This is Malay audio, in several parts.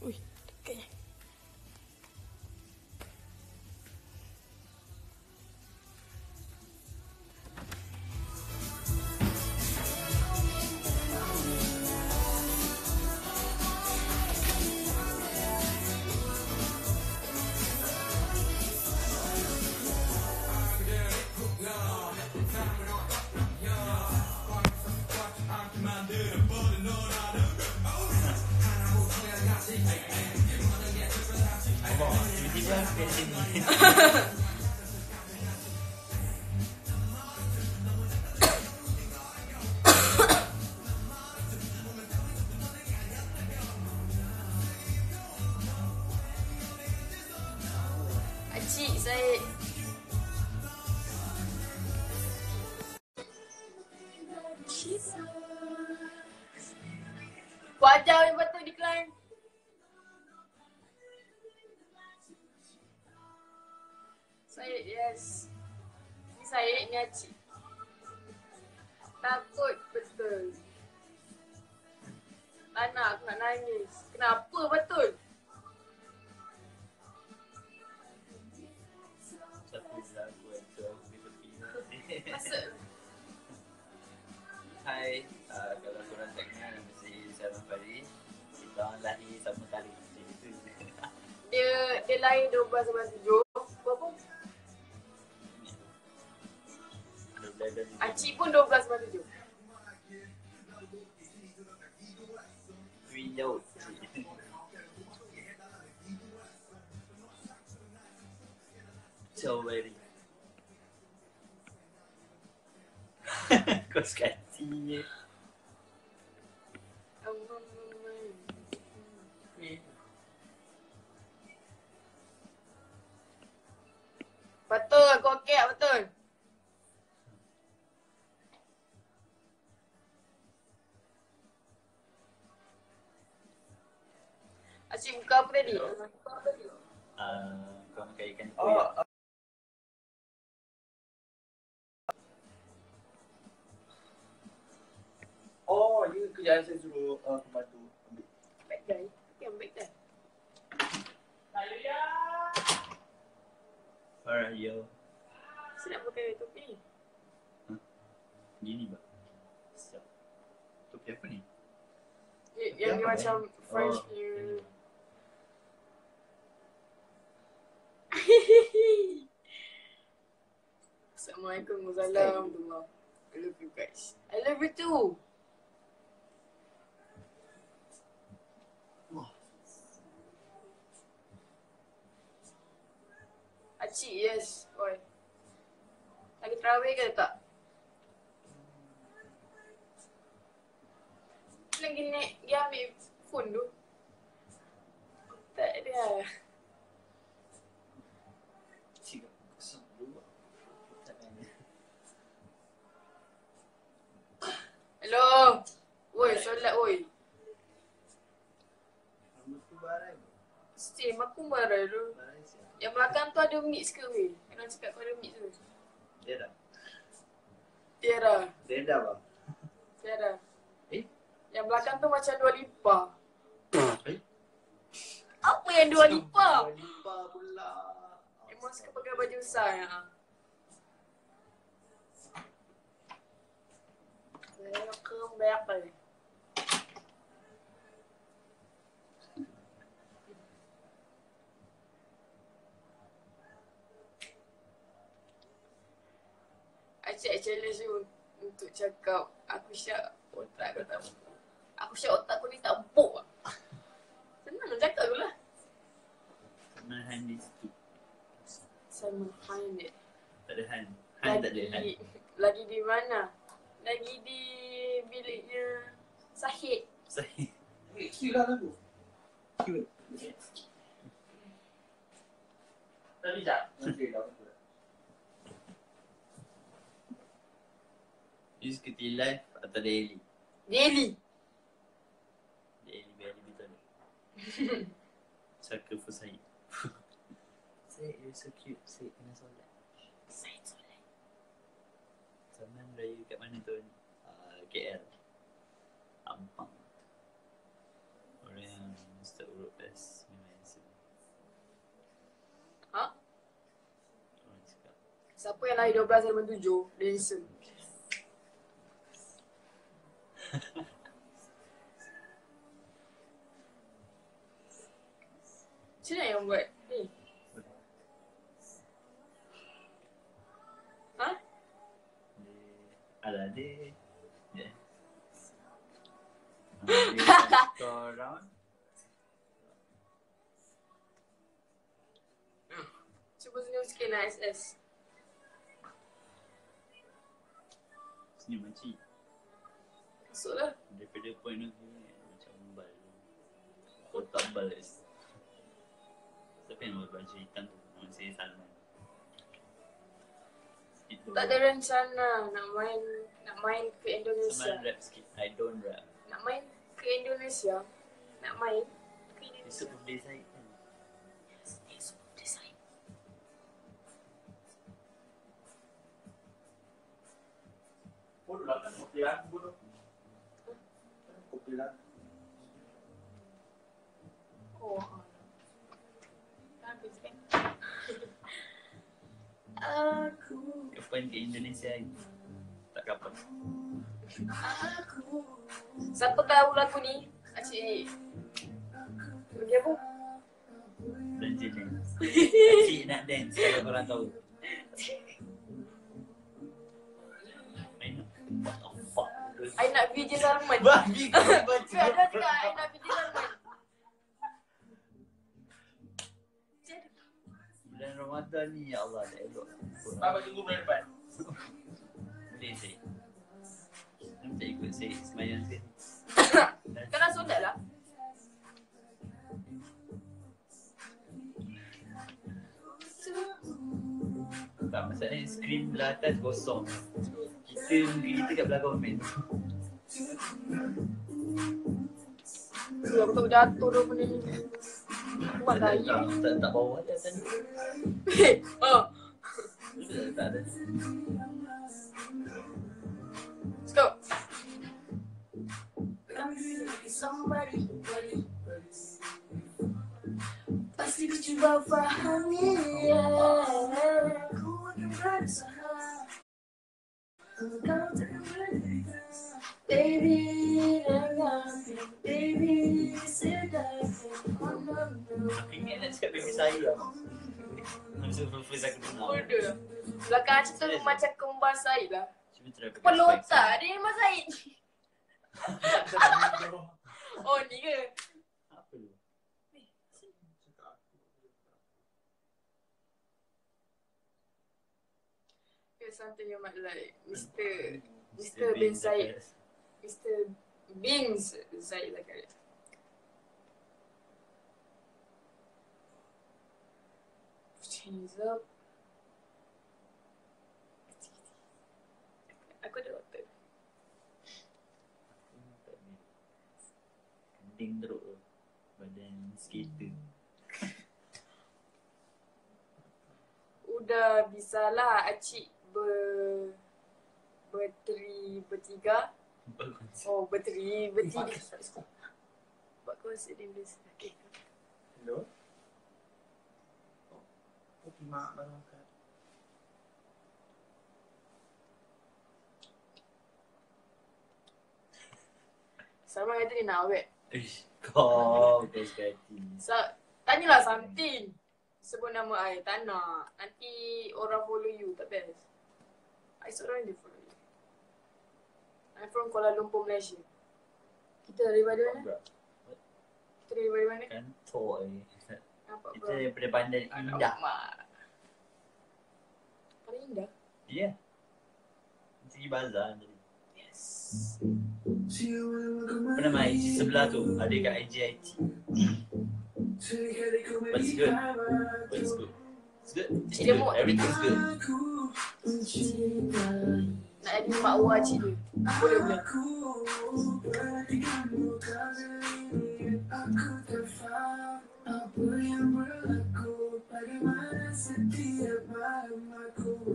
Ui, Wajah yang betul decline Saya yes. Ni saya ni Acik Takut betul. Lana aku nak nangis. Kenapa betul? Masa Hai, lahir 12 bulan 7 Berapa? Ada belajar ni. Acik pun 12 bulan 7 Twin jauh. Strawberry. Kau suka hatinya. Betul, Acik buka apa tadi? Uh, kau makan ikan Oh, kuih. oh, ya kerjaan saya suruh uh, pembantu ambil. Baik guy. Yang baik guy. Alright, yo. Saya nak pakai topi. Gini bah. Siap. Topi apa ni? Y- Yang dia apa macam French Oh, punya. ini. Assalamualaikum warahmatullahi I love you guys. I love you too. Wah. Acik, yes. Oi. Lagi terawih ke tak? Lagi naik, dia ambil phone tu. Tak ada. Tiga kosong dua. Tak ada. Hello. Woi, solat woi. Rambut tu barang. Still, aku marah tu. Yang belakang tu ada mix ke weh? Kena cakap kau ada mix tu. Dia dah. Tiara. Dia dah bang. Tiara. Eh? Yang belakang tu macam dua lipa. Eh? Apa yang dua lipa? Dua lipa pula. Emang suka pakai baju besar ya. Welcome back Acik challenge you untuk cakap aku syak otak aku tak Aku syak otak aku ni tak empuk. Senang nak cakap tu lah. Menahan di situ. Simon find it. Tak ada hand. Hand tak ada hand. Lagi, di mana? Lagi di biliknya Sahid. Saya. Eh, cue lah lagu. Cue. Tapi tak. Okey You suka tea life atau daily? Daily. Daily daily betul. Saka for saya. Say you're so cute. Say kena solat. Sahid solat. Zaman raya kat mana tu? Uh, KL. Ampang. Orang yang Ustaz urut best Memang handsome Ha? Orang cakap Siapa yang lahir 12 Zaman 7 Dia handsome Macam mana yang buat ni? Ha? Alah dia Dia Kau round Cuba senyum sikit lah SS Senyum makcik Masuklah Daripada point of view ni Macam bal Otak bal Siapa yang buat baju hitam tu? Orang saya Salman Itu Tak ada rencana nak main nak main ke Indonesia. Salman rap sikit I don't rap Nak main ke Indonesia. Nak main ke Indonesia. Esok saya kan Esok design. Bodoh lah kan lah. Oh. Aku Kapan ke Indonesia ni? Tak kapan Aku Siapa tahu lagu ni? Acik Bagi apa? Belanja dance Cik nak dance kalau korang tahu I nak VJ Salman. Babi kau baca. ada cakap I nak VJ Salman. Bulan Ramadan ni ya Allah tak elok. Bapa tunggu bulan depan. Boleh saya Nanti ikut saya semayang sikit Kau nak solat lah. Tak masalahnya skrin belah atas kosong Kita kita kat belakang main. Aku tak jatuh dah benda ni Kuat tak, lah tak, tak, tak bawa ada kan. Oh. Tak, tak ada. Let's go Pasti ku cuba fahami ya. Ku akan berusaha Baby, dengar Baby, sedar Oh no no Aku ingat nak cakap baby saya. Masa first aku dengar. Bodoh. Belakang Acik tu macam kembar Said lah. Kepala otak dia Mas Said. Oh ni ke? Apa tu? Here's something you might like Mr. Mr. Bin Said Mr. Bin Said lah kali Change up Aku ada water Kending teruk tu Badan skater Udah bisa lah Acik ber Berteri Bertiga. Bagus. Oh berteri Bertiga. Buat konsert di Malaysia. Okay Hello. Kopi mak barang kat. Sama kata dia nak awet. Ish, kau kau suka hati Sa- Tanyalah something Sebut nama I. Tak nak. Nanti orang follow you Tak best I seorang je follow you I'm from Kuala Lumpur, Malaysia. Kita daripada mana? Kita daripada mana? Kantor ni Nampak Kita bro daripada Bandar Indah. Paling indah? Ya. Segi bazar tadi Yes. Apa nama IG sebelah tu? Ada kat IGIT What's good? What's good? It's good? It's Cik dia mau- Everything's good Nak jadi mak uwa cik dia Boleh boleh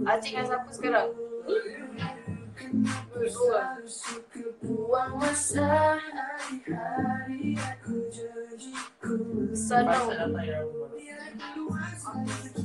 Acik dengan siapa sekarang? Buang masa hari-hari aku janji ku Sana. Pasal datang yang rumah.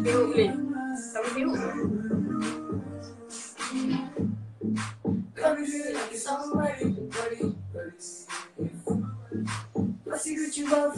Berhenti, berhenti bagi tengok boleh? Tak boleh tengok? Masih ku cuba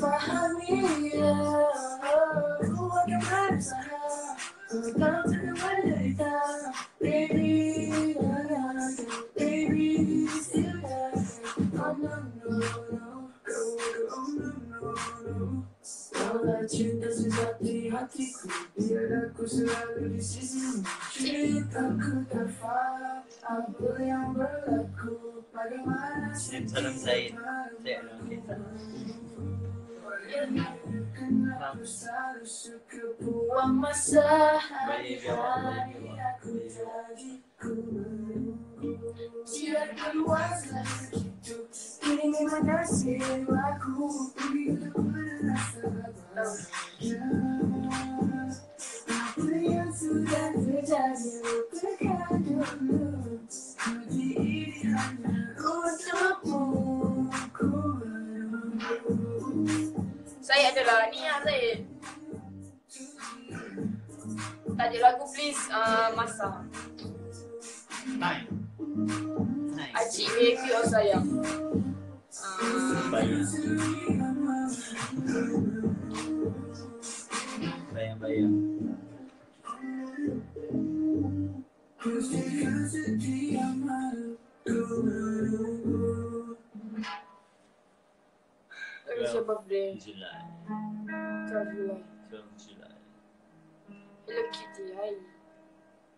Apa yang berlaku Bagaimana Salam orang kita. Kenapa selalu suka buang masa Hari aku begitu Ini aku bahagia. Apa yang sudah terjadi Lupakan dulu Saya adalah ni lah saya. Tajuk lagu please uh, Masa. Nine. Nice. Acik baby or sayang. Uh, Bayang. Bayang-bayang. When is your birthday? Julai. 12 July. 12 Julai. Hello Kitty, hi.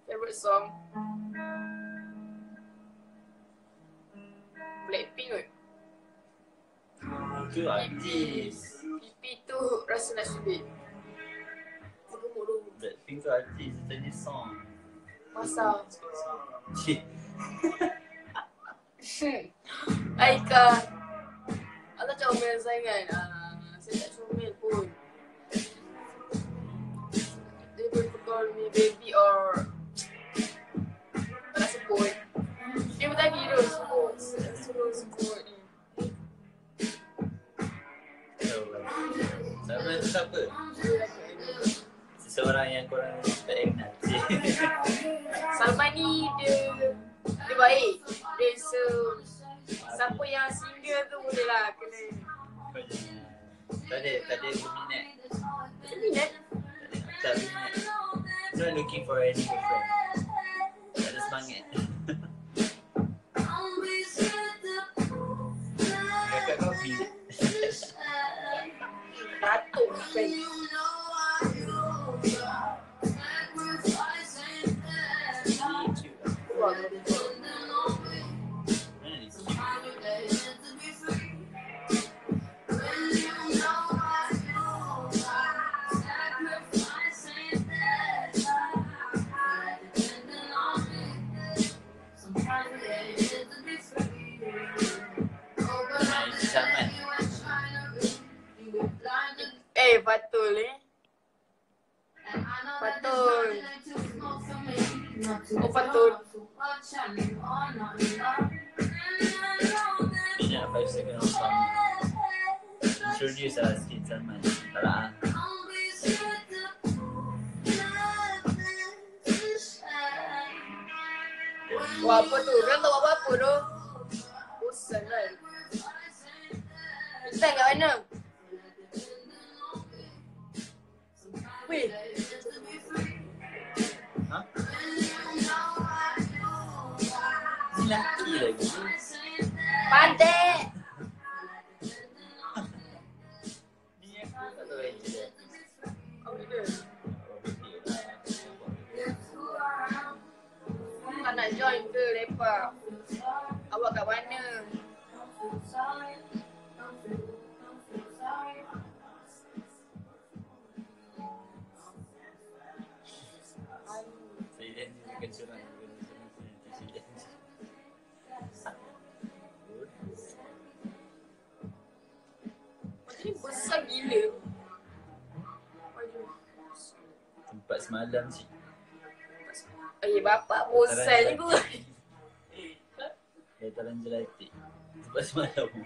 Favorite song? Blackpink kot. Itu artis. Pipi tu rasa nak subit. Aku gemuk dulu. Blackpink tu artis. Tadi song. Masa. Cik. Aika. Allah comel sangat. Ah, saya tak comel pun. Dia boleh call me baby or tak sebut. Dia pun tadi tu suruh, suruh sebut ni. Sama tu siapa? Seseorang yang korang tak kenal. Cik. Salman ni dia dia baik. Dia se siapa yang single tu boleh lah kena. Tak ada, tak ada berminat. Minat. Tak ada, tak berminat. Not looking for any girlfriend. Tak ada semangat. Kakak kau. Datuk friend. Cute lah. Dia. Oh, betul lah. Tak nak join ke lepak? Awak bukan besar gila Tempat semalam sih. Eh bapak bosan je pun Eh talan jelatik Tempat semalam. Pun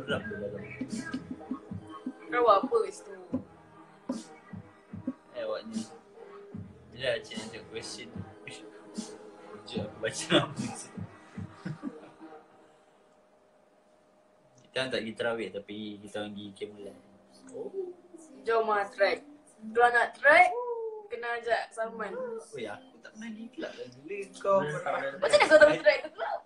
Peram dia dalam Kau buat apa situ? Eh awak bila cik ada question. Sekejap aku baca nama cik. Kita tak pergi terawih tapi kita orang pergi kemulan. Jom lah track. Kalau nak track, kena ajak Salman. Oh ya, aku tak pernah pergi kelab dah gila kau. Macam mana kau tahu track tu club?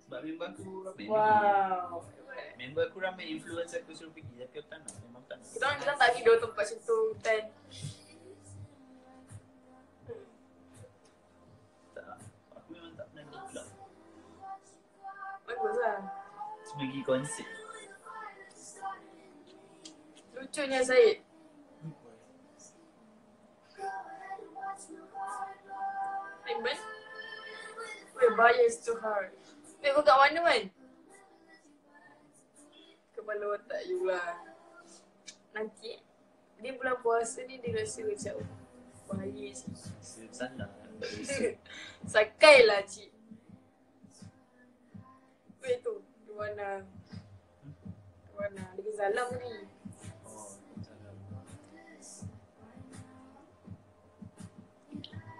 Sebab member aku ramai. Wow. Member aku ramai influence aku suruh pergi tapi aku tak nak. Memang tak nak. Kita orang tak pergi dua tempat situ ten. Tak. Bagus lah. Cuma pergi konsert. Lucunya Syed. Raymond? We're bias too hard. Wait, kau kat mana man? Kepala otak you lah. Nanti dia bulan puasa ni dia rasa macam bahaya cik. Sana. Sakai lah cik. Wait tu, di mana? Di mana? Dia zalam ni. Oh.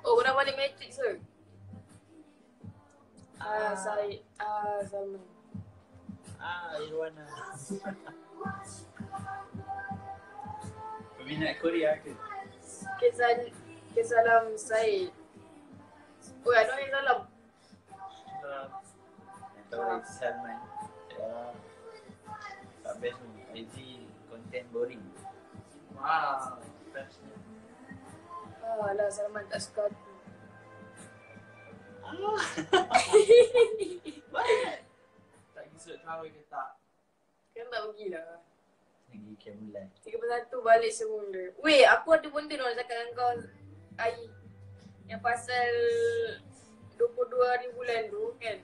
Oh, dah balik matrix ke? Ah, Syed. Ah, Salman. Ah, Irwana. Peminat Korea ke? Kesal Kesalam Syed. Oh, ada yang salam. Yang tahu Haji Salman. Ya. Tak best pun. Haji content boring. Wow. Best ni. Ah, lah Salman tak suka aku. Tak surat terawih ke tak? Kan tak pergilah. Lagi kemulan. 31 balik semula. Weh, aku ada benda nak cakap dengan kau. Ai. Yang pasal 22 hari bulan tu kan.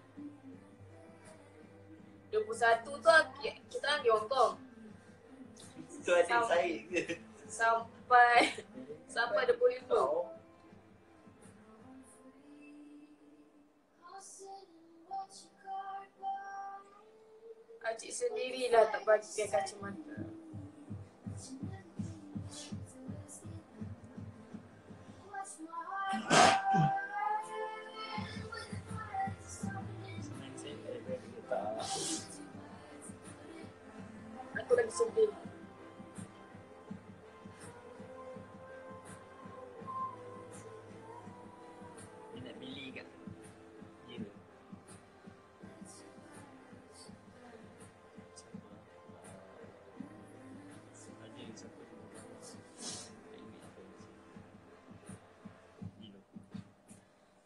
21 tu aki- kita orang pergi Hong Kong. Itu adik Sama. saya ke? Sampai sampai 25. Oh. Acik sendirilah tak pakai kacamata. Sedih. Dia nak pilih kat. Ke? Siapa? Ah, Ada siapa? Tak ingat apa. Ni loh.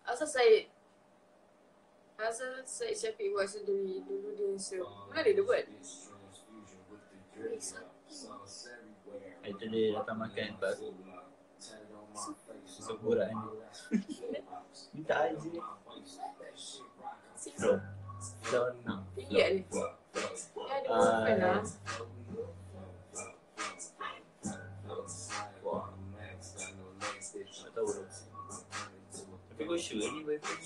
Asal saya Asal saya Syafiq buat sendiri Dulu dia se Mana dia, dia buat? Itu dia datang makan tempat aku. Sekurang Minta air je. Bro. Down now. Tinggi tak ni? Ya ada Ah. bukan lah Wah. Tak tahu bro. Tapi kau sure ni boyfriend?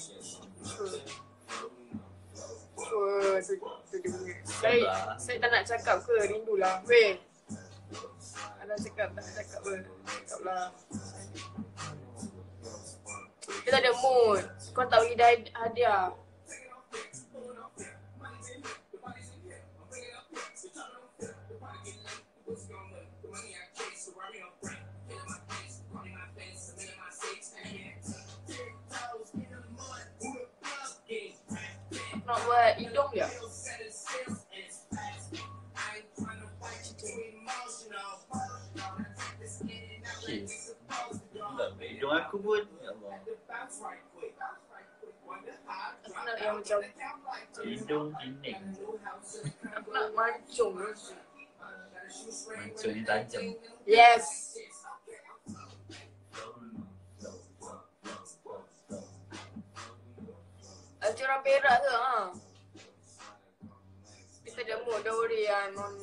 Oh, tu, tu dia punya Saya, saya tak nak cakap ke rindulah Weh Alah cakap tak cakap apa? Cakap lah. Dia tak ada mood. Kau tak bagi dia hadiah. Nak buat hidung dia aku pun. Ya Allah. Aku nak yang macam Hidung pening. Aku nak mancung Mancung ni tajam. Yes Macam orang perak ke ha? Instead of mood, don't worry, I'm on,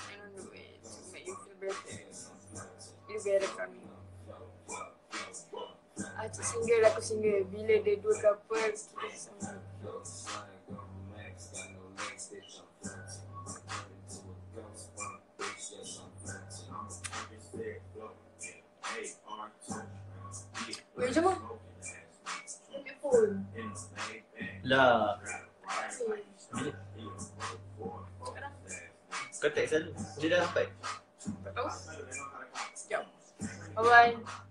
I'm on the way to make you feel better. You better from Aku single, aku single. Bila dia dua couple, kita sama. Wait? Ambil phone. Lah. Sekarang. Kau text selalu. Dia dah sampai. Tak tahu. Sekejap. Bye-bye.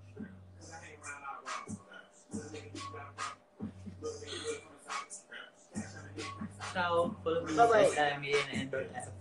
Ciao. Follow me Bye-bye. at Android app.